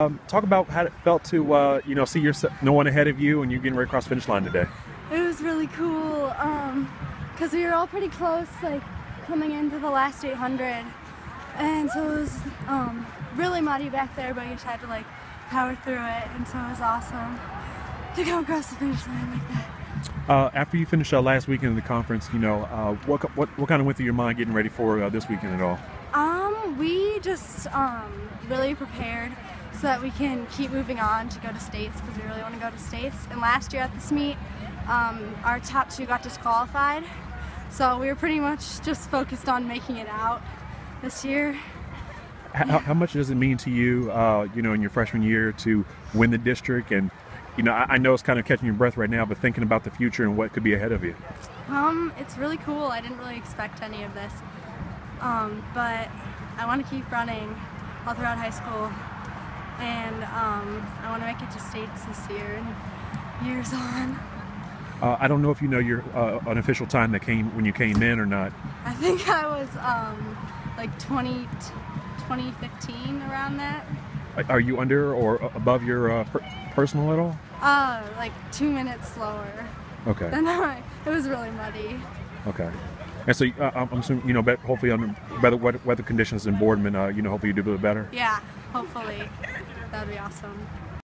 Um, talk about how it felt to uh, you know see your no one ahead of you and you getting right across the finish line today. It was really cool because we were all pretty close, like coming into the last 800, and so it was um, really muddy back there, but you just had to like power through it, and so it was awesome to go across the finish line like that. Uh, after you finished uh, last weekend in the conference, you know uh, what, what what kind of went through your mind getting ready for uh, this weekend at all? Um, we just um, really prepared so that we can keep moving on to go to states because we really want to go to states. And last year at this meet, um, our top two got disqualified, so we were pretty much just focused on making it out this year. How, how much does it mean to you, uh, you know, in your freshman year to win the district? And you know, I, I know it's kind of catching your breath right now, but thinking about the future and what could be ahead of you. Um, it's really cool. I didn't really expect any of this, um, but I want to keep running all throughout high school and um, I want to make it to states this year and years on. Uh, I don't know if you know your uh, unofficial time that came when you came in or not. I think I was um, like 20, 2015 around that. Are you under or above your uh, per- personal at all? Uh, like two minutes slower. Okay. Then I, it was really muddy. Okay. And so uh, I'm assuming, you know, hopefully under better weather conditions in Boardman, uh, you know, hopefully you do a bit better. Yeah, hopefully. That'd be awesome.